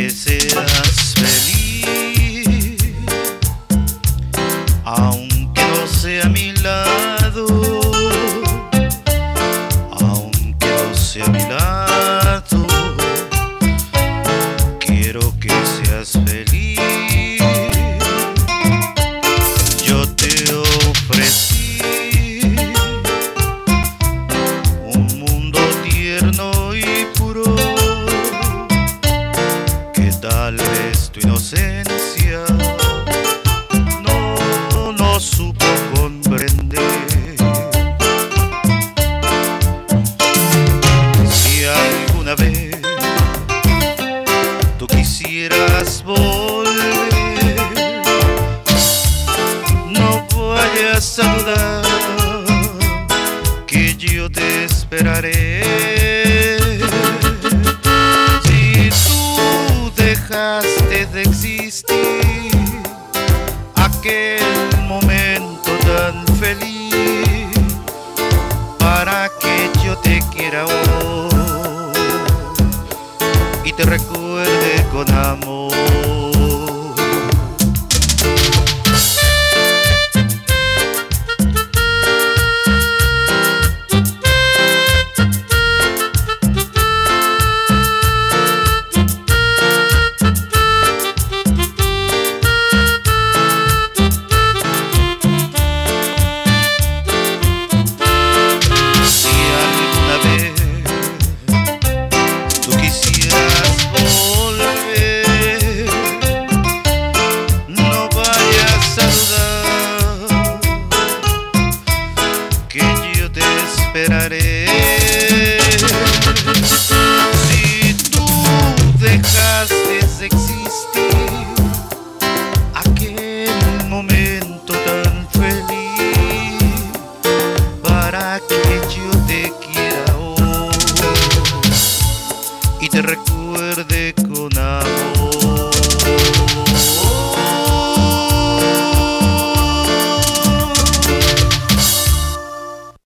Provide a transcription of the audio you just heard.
que seas feliz, aunque no sea a mi lado, aunque no sea a mi lado, quiero que seas feliz. Yo te ofrecí un mundo tierno. es tu inocencia. No, no, no supo comprender. Si alguna vez tú quisieras volver, no vayas a dudar que yo te esperaré. De existir, aquel momento tan feliz, para que yo te quiera hoy y te recuerde con amor. Esperaré. Si tú dejaste de existir, aquel momento tan feliz, para que yo te quiera hoy y te recuerde con amor.